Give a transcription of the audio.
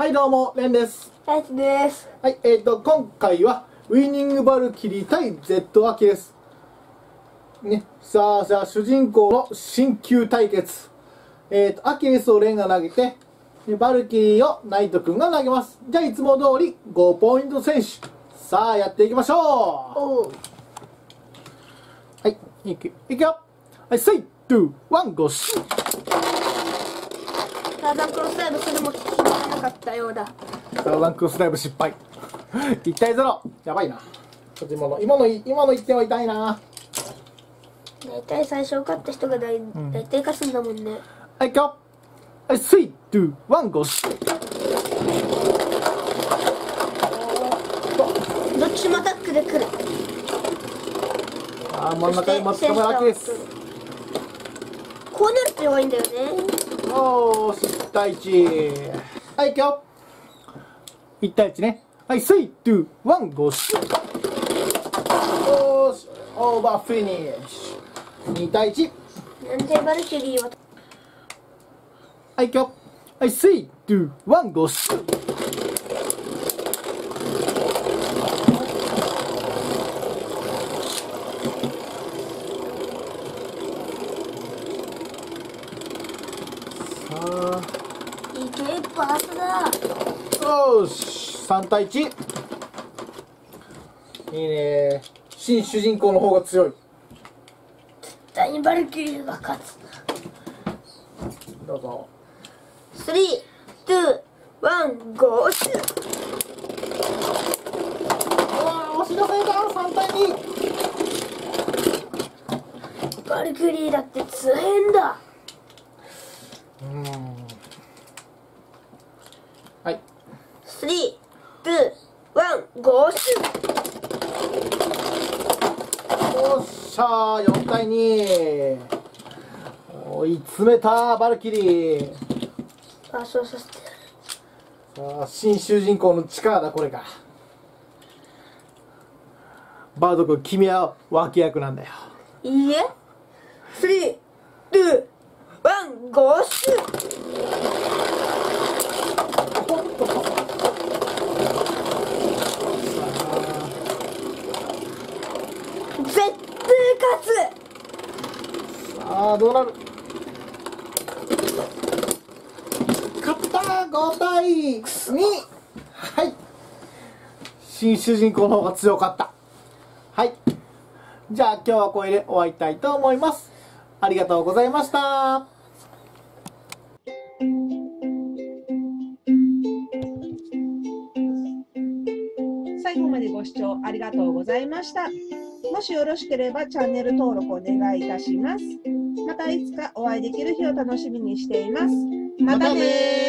はいどうもレンです。です。はいえー、と今回はウィニングバルキリー対 Z アキです。ねさあさあ主人公の新旧対決。えー、とアキレスをレンが投げてでバルキリーをナイト君が投げます。じゃあいつも通り5ポイント選手さあやっていきましょう。はいいくいくよ。はい3 2 1 GO シュターザンクロスダイブそれも決まらなかったようだ。サーザンクロスダイブ失敗。1対0やばいな。こっち今の今の今の1点は痛いな。大体最初勝った人が大大体勝つんだもんね。はい行くよはい3 2 1 GO シュどっちもアタックで来る。あー真ん中に松川明ですこうなると弱いんだよね。おーし1対1はい行くよ。1対1ね。はい3 2 1 GO シュおーしオーバーフィニッシュ。2対1なんでバルキリーははい、行くよ。はい、3、2、1、GO、シュさいけパスだ。あ、よし、3対1。いいね。新主人公の方が強い。絶対にバルキリーが勝つ。どうぞ。3、2、1、ゴーシュおー、押し出された !3 対2。バルキリーだって強えんだ。うん。はい。3、2、1、ゴーシュよっしゃー4対2追い詰めたバルキリーあ、そうさせて。さあ新主人公の力だこれがバード君君は脇役なんだよいいえ。3、2、1、ゴーシュ絶対勝さあどうなる？勝った5対2はい。新主人公の方が強かった。はい。じゃあ今日はこれで終わりたいと思いますありがとうございました最後までご視聴ありがとうございました。もしよろしければチャンネル登録お願いいたします。またいつかお会いできる日を楽しみにしています。またねー